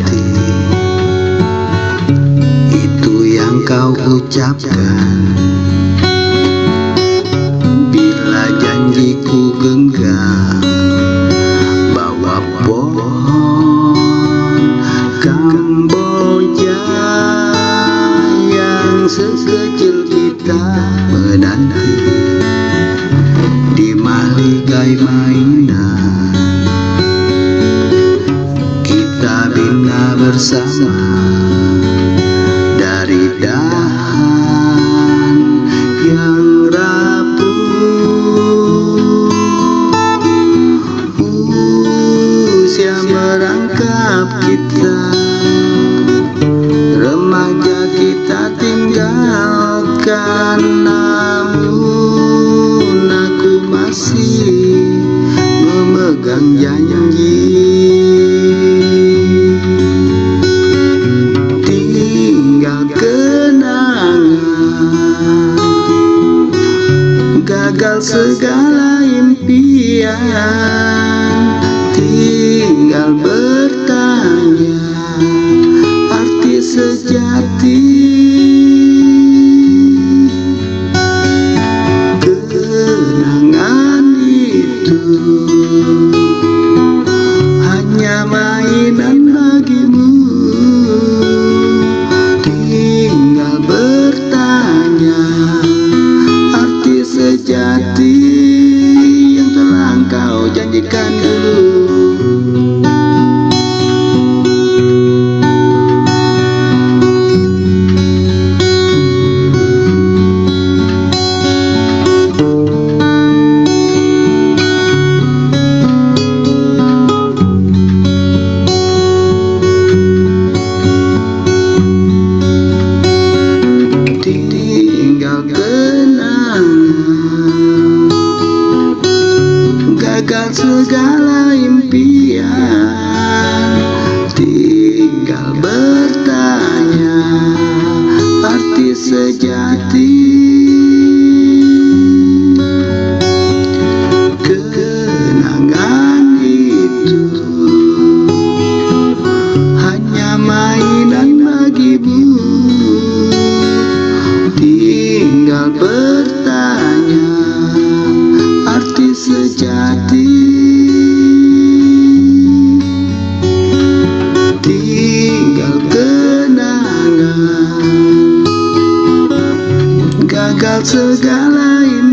hati. Itu yang kau ucapkan. Bila janjiku genggam bawa pohon Kamboja Yang sekecil kita menanti Di maligai mainan. Bersama Dari dahan yang rapuh. Usia merangkap kita Remaja kita tinggalkan Namun aku masih memegang janji Gagal segala impian. Tinggal bertanya kenangan gagal segala impian. Tinggal bertanya arti sejati sejati tinggal kenangan. Gagal segala impian